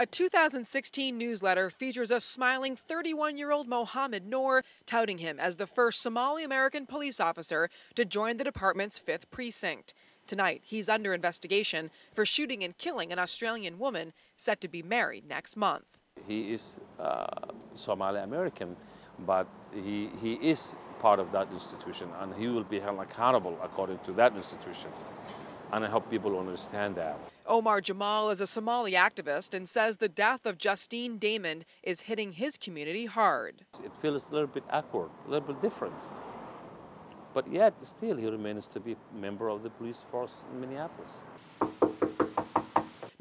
A 2016 newsletter features a smiling 31 year old Mohamed Noor, touting him as the first Somali American police officer to join the department's 5th precinct. Tonight, he's under investigation for shooting and killing an Australian woman set to be married next month. He is uh, Somali American, but he, he is part of that institution and he will be held accountable according to that institution and I hope people understand that. Omar Jamal is a Somali activist and says the death of Justine Damond is hitting his community hard. It feels a little bit awkward, a little bit different. But yet, still, he remains to be a member of the police force in Minneapolis.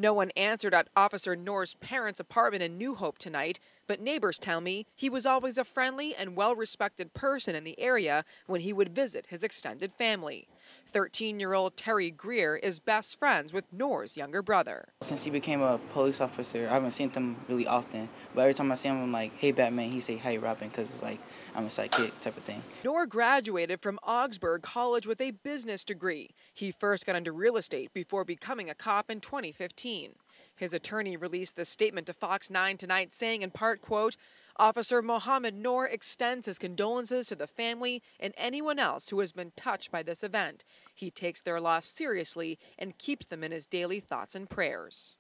No one answered at Officer Noor's parents' apartment in New Hope tonight, but neighbors tell me he was always a friendly and well respected person in the area when he would visit his extended family. 13 year old Terry Greer is best friends with Noor's younger brother. Since he became a police officer, I haven't seen them really often. But every time I see him, I'm like, hey, Batman. He say, hey, Robin, because it's like I'm a sidekick type of thing. Noor graduated from Augsburg College with a business degree. He first got into real estate before becoming a cop in 2015. His attorney released this statement to Fox 9 tonight saying in part, quote, Officer Mohamed Noor extends his condolences to the family and anyone else who has been touched by this event. He takes their loss seriously and keeps them in his daily thoughts and prayers.